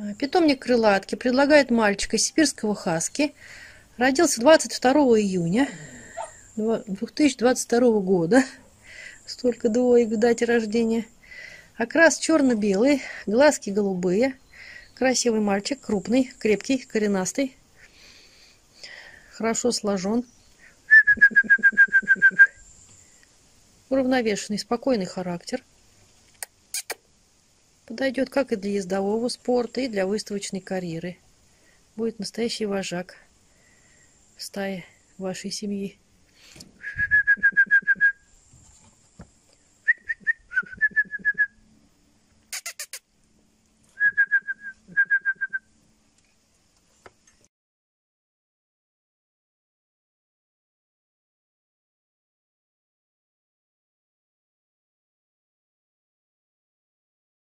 А, Питомник крылатки предлагает мальчика сибирского хаски. Родился 22 июня 2022 года. Столько двоек в дате рождения. Окрас черно-белый, глазки голубые. Красивый мальчик, крупный, крепкий, коренастый. Хорошо сложен. Уравновешенный, спокойный характер. Подойдет как и для ездового спорта, и для выставочной карьеры. Будет настоящий вожак в стае вашей семьи.